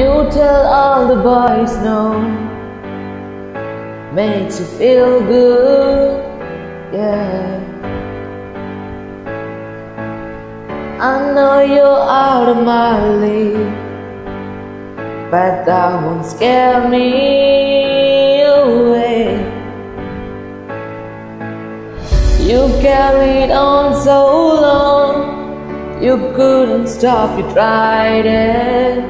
You tell all the boys no. Makes you feel good, yeah. I know you're out of my league But that won't scare me away. You've carried on so long You couldn't stop, you tried it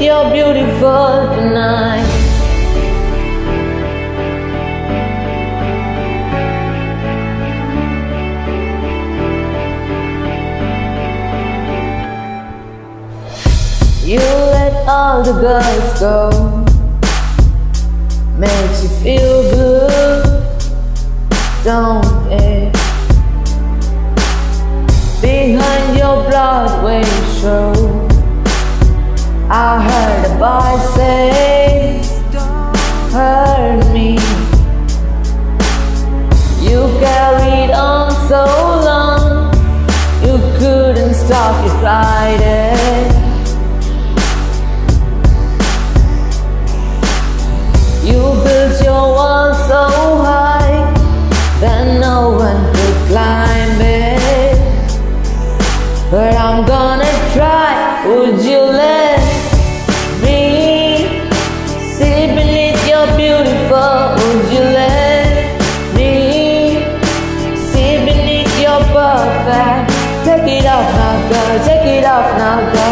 Beneath your beautiful tonight. You let all the girls go. Makes you feel good. Don't it? Behind your Broadway show I heard a boy say, hurt me. You carried on so long, you couldn't stop, you tried it. Take it off now, girl. Take it off now, girl.